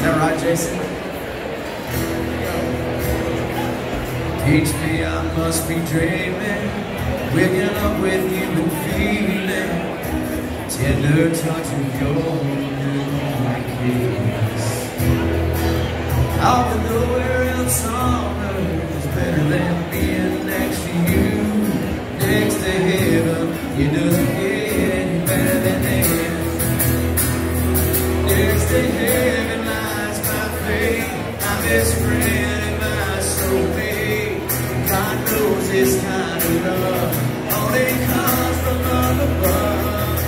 Is that right, Jason? Teach me I must be dreaming, waking up with you and feeling tender touch of your kiss. Out of nowhere on earth is better than being next to you, next to heaven. It doesn't get any better than that. Next to heaven best friend and my soulmate. God knows this kind of love only comes from up above.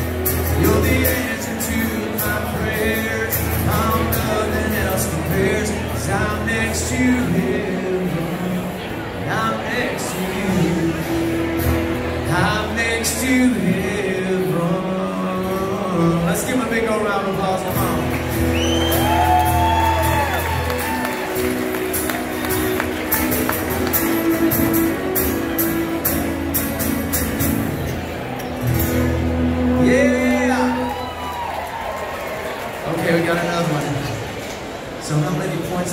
You're the answer to my prayers. How nothing else compares. Cause I'm next to heaven. I'm next to you. I'm next to heaven. Let's give him a big old round of applause. Come on.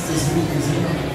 Vocês brincam assim, não?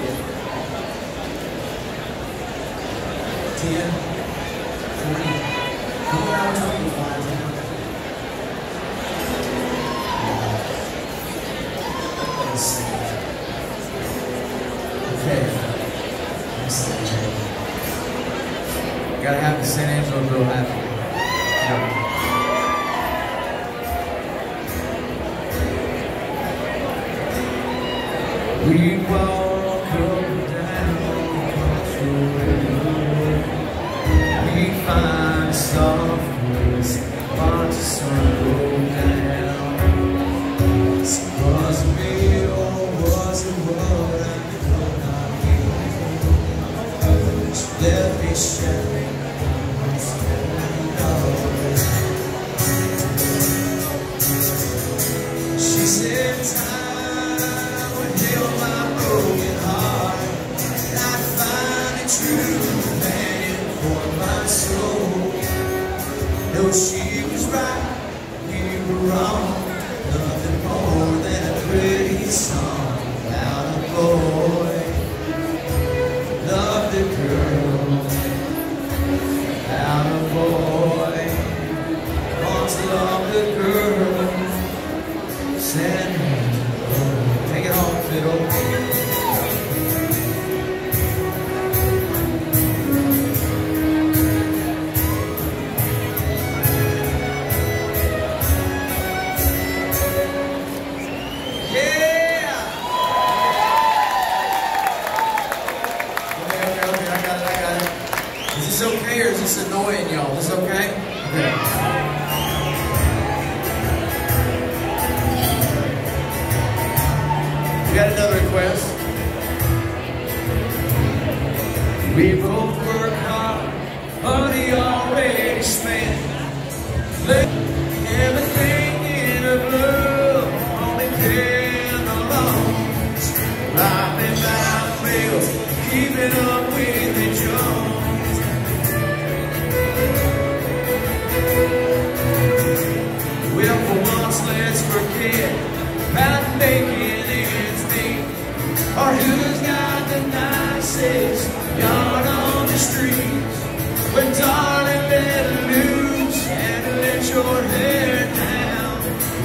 But darling, let loose and let your hair down.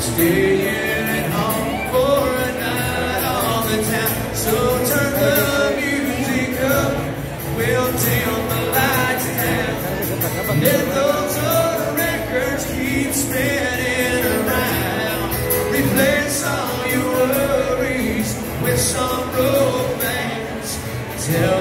Stay at home for a night on the town. So turn the music up, we'll dim the lights down. Let those old records keep spinning around. Replace all your worries with some romance. Tell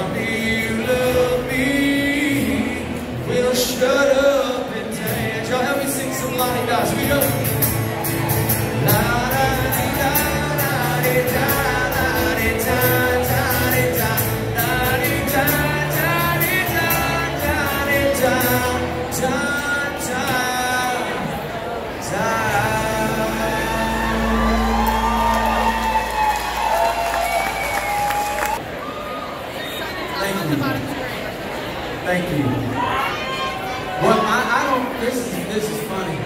Thank you. Well, I, I don't. This is this is funny.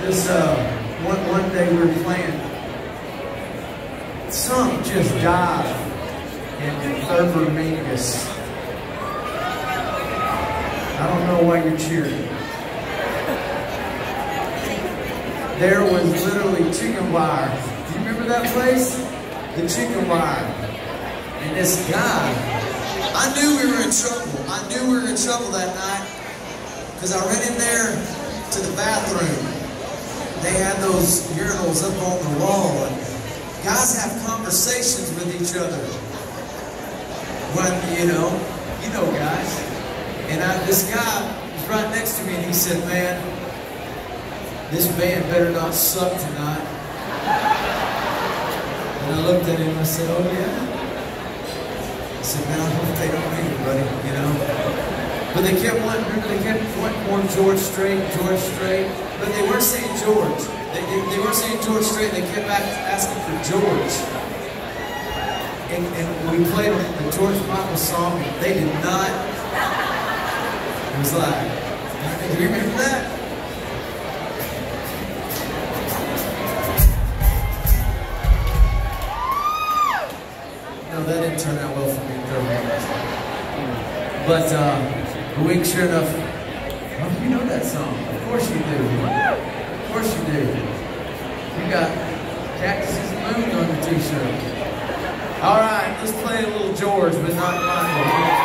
This uh, one one day we were playing some just dive in Thurber Mingus. I don't know why you're cheering. There was literally chicken wire. Do you remember that place? The chicken wire. And this guy, I knew we were in trouble. I knew we were in trouble that night because I ran in there to the bathroom. They had those urinals up on the wall. And guys have conversations with each other. When, you know, you know guys. And I, this guy was right next to me and he said, man, this band better not suck tonight. And I looked at him and I said, oh yeah? I said, man, I hope they don't make it, buddy, you know? But they kept wanting, they kept wanting George Strait, George Strait, but they weren't saying George. They, they, they weren't saying George Strait, they kept back asking for George. And, and we played the George Michael song, they did not. It was like, do you remember that? No, that didn't turn out. But, uh, but we sure enough, oh, you know that song. Of course you do. Of course you do. You got Cactuses Moon on the t-shirt. All right, let's play a little George, but not Michael.